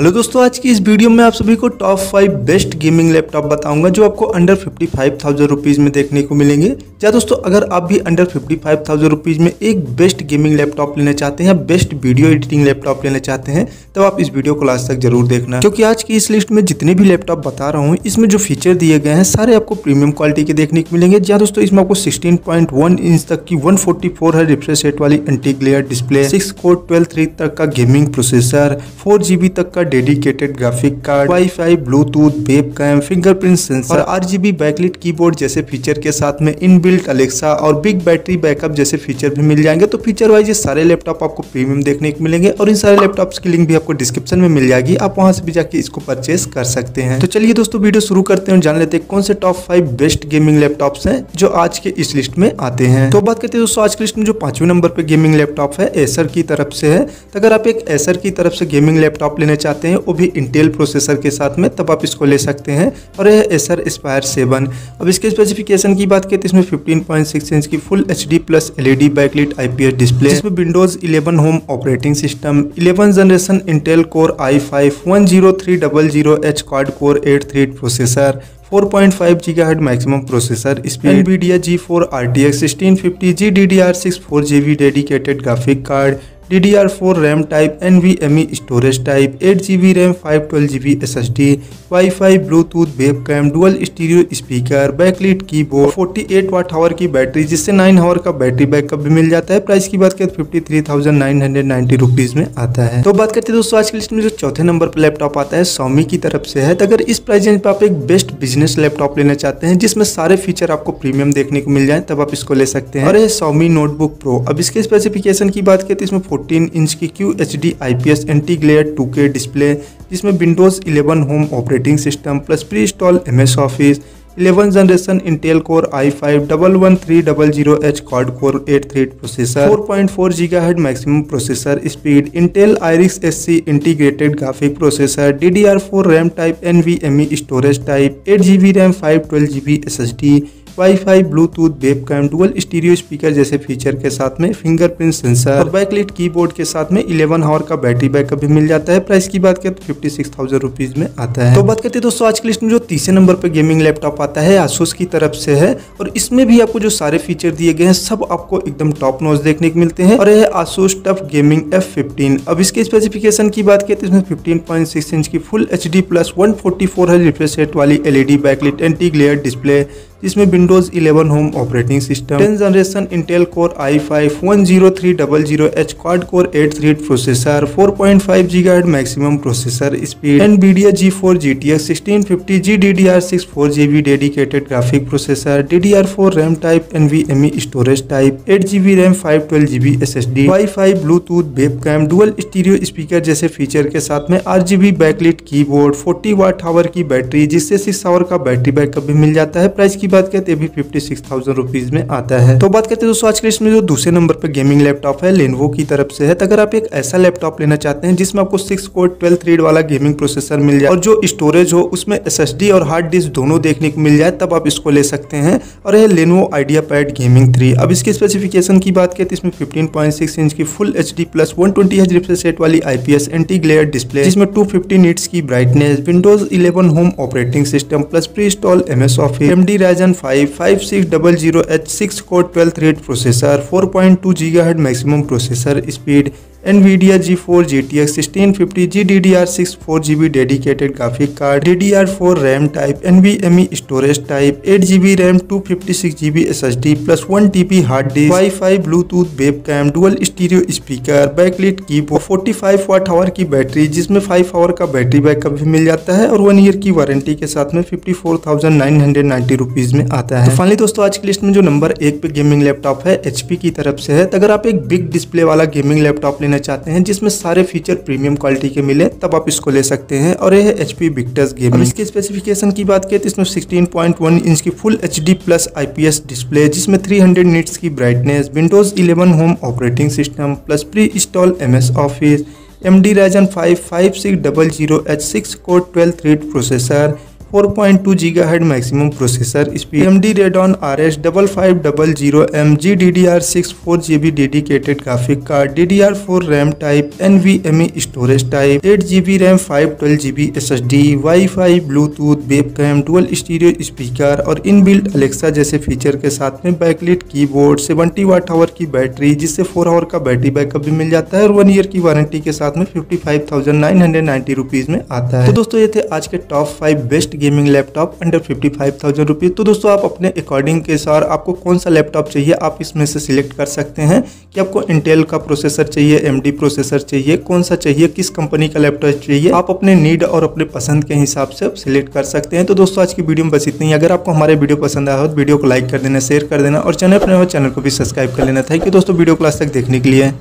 Hello दोस्तों, आज की इस वीडियो में आप सभी को top five best gaming laptop बताऊँगा, जो आपको under fifty five thousand rupees में देखने को मिलेंगे। क्या दोस्तों, अगर आप भी under fifty five thousand rupees में एक बेस्ट गेमिंग लैपटॉप लेना चाहते हैं बेस्ट वीडियो एडिटिंग लैपटॉप लेना चाहते हैं तो आप इस वीडियो को लास्ट तक ज़रूर देखना। क्योंकि आज की इस लिस्ट में जितने भी लैपटॉप बता रहा हूँ, इसमें जो फीचर दिए गए हैं, सारे आपको प्रीमियम क्वालिटी के देखने को मिलेंगे। जहाँ दोस्तों, इसमें आपको सिक्सटीन इंच तक की वन फोर्टी है रिफ्रेश वाली anti glare display six core twelve three तक का गेमिंग प्रोसेसर फोर तक का dedicated graphic card WiFi Bluetooth web cam fingerprint sensor और आरजीबी बैकलिट कीबोर्ड जैसे फीचर के साथ में इनबिल्ट अलेक्सा और बिग बैटरी बैकअप जैसे फीचर भी मिल जाएँगे। तो फीचर वाइज ये सारे लैपटॉप आपको प्रीमियम देखने को मिलेंगे और इन सारे लैपटॉप की लिंक भी आपको डिस्क्रिप्शन में मिल जाएगी। आप वहाँ से भी जाके इसको परचेस कर सकते हैं। तो चलिए दोस्तों वीडियो शुरू करते हैं और जान लेते हैं कौन से top five best gaming laptops हैं जो आज के इस लिस्ट में आते हैं। तो बात करते हैं दोस्तों, आज की लिस्ट में जो पाँचवें नंबर पर गेमिंग लैपटॉप है एसर की तरफ़ से है। तो अगर आप एक एसर की तरफ़ से गेमिंग लैपटॉप लेना चाहते हैं वो भी इंटेल प्रोसेसर प्रोसेसर के साथ में तब आप इसको ले सकते हैं। और यह एसर स्पायर सेवन अब इसके स्पेसिफिकेशन की बात करें तो इसमें 15.6 इंच की full H D plus L E D backlit I P S display इसमें Windows 11 home operating system 11 generation Intel core I five one zero three double zero H quad core eight three processor 4.5 GHz maximum processor speed NVIDIA G4 RTX 1650 GDDR6 4GB dedicated graphic card DDR4 RAM type NVMe storage type 8GB RAM 512GB SSD Bluetooth web cam dual stereo speaker backlit keyboard 48 watt hour की battery जिससे 9 our का battery backup भी मिल जाता है। Price की बात करें fifty three thousand nine hundred ninety rupees में आता है। तो बात करते हैं दोस्तों, आज की लिस्ट में जो चौथे नंबर पर लैपटॉप आता है सोमी की तरफ़ से है। तो अगर इस प्राइस रेंज पर आप एक बेस्ट बिज़नेस लैपटॉप लेना चाहते हैं, जिसमें सारे फीचर आपको प्रीमियम देखने को मिल जाए, तब आप इसको ले सकते हैं। और सोमी नोटबुक प्रो अब इसके स्पेसिफिकेशन की बात करें तो इसमें 14 इंच की Q H D I P S anti glare two K display जिसमें Windows 11 home operating system plus pre install M S office eleven generation Intel core I five double one three double zero H quad core eight three processor four point four giga head maximum processor speed Intel Iris S C integrated graphic processor D D R four RAM type N V M E storage type eight G B RAM five twelve G B S S D wifi bluetooth webcam dual stereo speaker जैसे feature के साथ में fingerprint sensor और backlit keyboard के साथ में 11 our का battery backup भी मिल जाता है। प्राइस की बात करें तो फिफ्टी सिक्स थाउज़ेंड रुपीज़ में आता है। तो बात करते हैं दोस्तों, आज की लिस्ट में जो तीसरे नंबर पर गेमिंग लैपटॉप आता है आसूस की तरफ़ से है, और इसमें भी आपको जो सारे फीचर दिए गए हैं, सब आपको एकदम टॉप नोज़ देखने को मिलते हैं। और यह Asus TUF gaming F fifteen अब इसके स्पेसिफिकेशन की बात करें तो इसमें फिफ्टीन पॉइंट सिक्स इंच की full H D plus one forty four refresh rate वाली LED backlit anti glare display जिसमें Windows 11 home operating system ten generation Intel core I five one zero three double zero H quad core eight three processor four point five G maximum processor speed NVIDIA G four G T X sixteen fifty G D D R six four G B dedicated graphic processor D D R four RAM type N V M E storage type eight G B RAM five twelve G B S S D WiFi Bluetooth web cam dual stereo speaker जैसे feature के साथ में R G B backlit keyboard forty watt hour की battery जिससे six hour का battery backup भी मिल जाता है। प्राइस की बात करें तो भी फिफ्टी सिक्स थाउज़ेंड रुपीज़ में आता है। तो बात करते हैं दोस्तों, आज के लिस्ट में जो दूसरे नंबर पर गेमिंग लैपटॉप है लेनवो की तरफ़ से है। तो अगर आप एक ऐसा लैपटॉप लेना चाहते हैं, जिसमें आपको सिक्स कोर ट्वेल्व थ्रेड वाला गेमिंग प्रोसेसर मिल जाए और जो स्टोरेज हो, उसमें एसएसडी और हार्ड डिस्क दोनों देखने को मिल जाए, तब आप इसको ले सकते हैं। और यह Lenovo IdeaPad gaming three अब इसके स्पेसिफिकेशन की बात करें तो इसमें फिफ्टीन इंच की full H D plus one twenty H refresh rate वाली आईपीएस एंटी ग्लेयर डिस्प्ले जिसमें टू फिफ्टी नीट्स की brightness Windows eleven home operating system plus pre install M S Office M D Ryzen five five six double zero H six core twelfth thread processor four point two G maximum processor speed NVIDIA G4 GTX 1650 GDDR6 4GB dedicated graphic card DDR4 RAM type NVMe storage type 8GB RAM 256GB SSD plus 1TB hard disk WiFi Bluetooth webcam dual stereo speaker backlit keyboard 45 watt hour की battery जिसमें 5 our का battery backup भी मिल जाता है और one year की warranty के साथ में fifty four thousand nine hundred ninety rupees में आता है। तो फाइनली दोस्तों, आज की लिस्ट में जो नंबर एक पे गेमिंग लैपटॉप है एचपी की तरफ़ से है। तो अगर आप एक बिग डिस्प्ले वाला गेमिंग लैपटॉप लेना चाहते हैं, जिसमें सारे फीचर प्रीमियम क्वालिटी के मिले, तब आप इसको ले सकते हैं। और यह एच पी बिक्टस गेम इसके स्पेसिफिकेशन की बात करें तो इसमें 16.1 इंच की full H D plus IPS display जिसमें 300 निट्स की brightness Windows 11 home operating system plus pre install M S Office M D Ryzen five five six double zero H six core twelve thread processor 4.2 gigahertz maximum processor speed M D Radeon R S double five double zero M G D D R six four G B dedicated graphic card D D R four RAM type N V M E storage type eight G B RAM five twelve G B S S D WiFi Bluetooth web cam dual stereo speaker और in build Alexa जैसे feature के साथ में backlit keyboard seventy watt hour की battery जिससे four hour का battery backup भी मिल जाता है और वन ईयर की वारंटी के साथ में fifty five thousand nine hundred ninety rupees में आता है। तो दोस्तों, ये थे आज के top five best gaming laptop under fifty five thousand rupees तो दोस्तों, आप अपने अकॉर्डिंग के साथ आपको कौन सा लैपटॉप चाहिए, आप इसमें से सिलेक्ट कर सकते हैं कि आपको इंटेल का प्रोसेसर चाहिए एमडी प्रोसेसर चाहिए, कौन सा चाहिए, किस कंपनी का लैपटॉप चाहिए, आप अपने नीड और अपने पसंद के हिसाब से सिलेक्ट कर सकते हैं। तो दोस्तों, आज की वीडियो में बस इतनी ही। अगर आपको हमारे वीडियो पसंद आया हो तो वीडियो को लाइक कर देना शेयर कर देना और चैनल अपने चैनल को भी सब्सक्राइब कर लेना। थैंक यू दोस्तों वीडियो क्लास तक देखने के लिए।